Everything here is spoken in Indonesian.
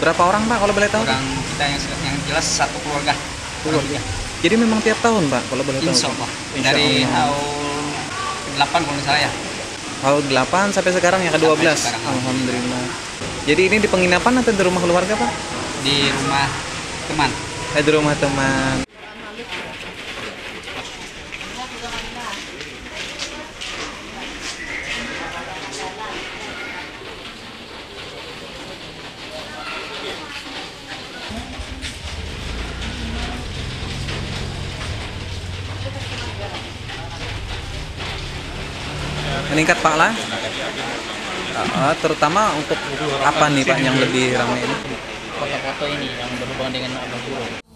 Berapa orang Pak kalau boleh tahu? Orang kita yang yang jelas satu keluarga. Keluarga. Jadi memang tiap tahun Pak kalau boleh tahu? Insya Allah. Insya Dari Allah. tahun 8 kalau salah ya. Tahun 8 sampai sekarang yang ke-12. Sampai sekarang. Alhamdulillah. Jadi ini di penginapan atau di rumah keluarga Pak? Di rumah teman. Eh di rumah teman. Meningkat Pak lah? Ah, terutama untuk apa nih Pak yang lebih ramai ini? Foto-foto ini yang berhubungan dengan Allah